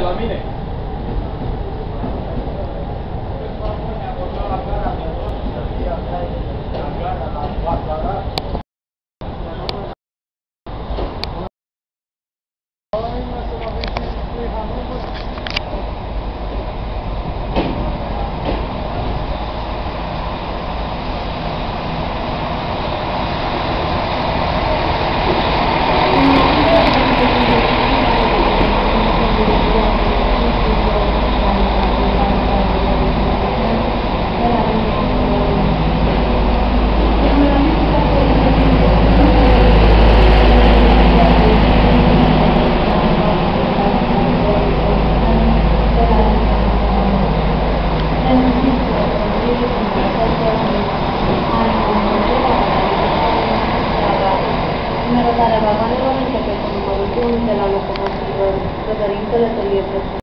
la mine. Numerotarea વધારે પ્રમાણે બની શકે છે મૃત્યુ વિશેના લોકો વધારે ઇન્ટેલેક્ચ્યુઅલી